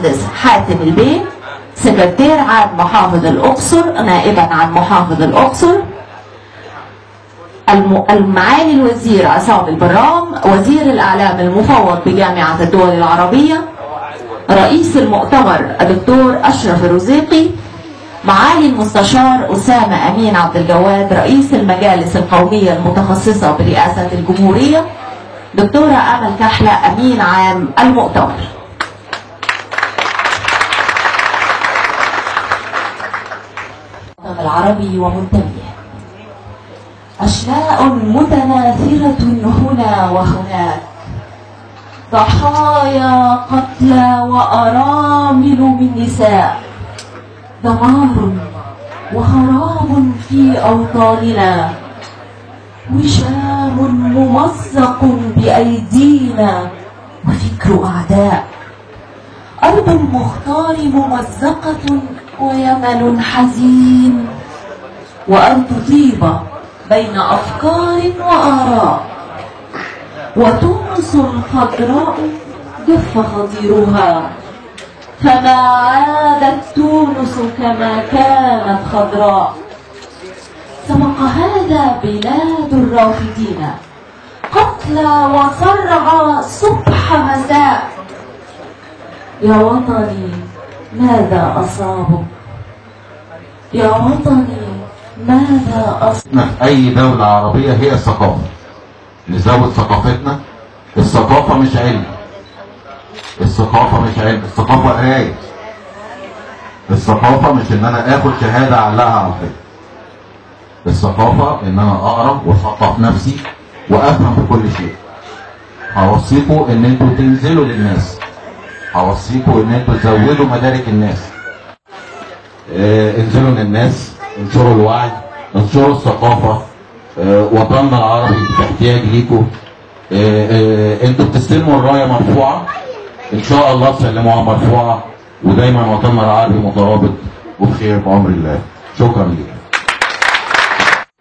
المهندس حاتم البيت سكرتير عام محافظ الأقصر نائبا عن محافظ الأقصر. الم- المعالي الوزير عصام البرام وزير الإعلام المفوض بجامعة الدول العربية. رئيس المؤتمر الدكتور أشرف الرزيقي. معالي المستشار أسامة أمين عبد الجواد رئيس المجالس القومية المتخصصة برئاسة الجمهورية. دكتورة أمل كحلة أمين عام المؤتمر. العربي ومنتميه أشلاء متناثرة هنا وهناك. ضحايا قتلى وأرامل من نساء. دمار وخراب في أوطاننا. وشام ممزق بأيدينا. وفكر أعداء. أرض المختار ممزقة ويمن حزين. وأرض طيبة بين أفكار وآراء. وتونس الخضراء جف خطيرها فما عادت تونس كما كانت خضراء. سبق هذا بلاد الرافدين. قتلى وصرع صبح مساء. يا وطني ماذا أصابك؟ يا وطني ماذا في أي دولة عربية هي الثقافة. نزود ثقافتنا الثقافة مش علم. الثقافة مش علم. الثقافة قراية الثقافة مش إن أنا آخد شهادة أعلقها على الحيط. الثقافة إن أنا أقرأ وأثقف نفسي وأفهم في كل شيء. هوصيكم إن أنتوا تنزلوا للناس. هوصيكم إن أنتوا تزودوا مدارك الناس. آه، انزلوا للناس. انشروا الوعي انشروا الثقافة آه، وطننا العربي باحتياج ليكم. آه، آه، أنتوا بتستلموا الراية مرفوعة؟ إن شاء الله تسلموها مرفوعة ودايما وطننا العربي مترابط وبخير بأمر الله. شكرا لكم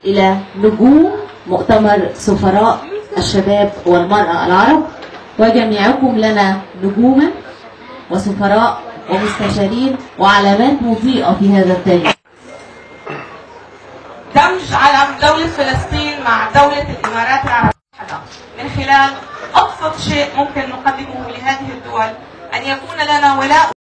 إلى نجوم مؤتمر سفراء الشباب والمرأة العرب وجميعكم لنا نجوما وسفراء ومستشارين وعلامات مضيئة في هذا التاريخ. دمج علم دولة فلسطين مع دولة الإمارات العربية. المتحدة من خلال أبسط شيء ممكن نقدمه لهذه الدول أن يكون لنا ولاء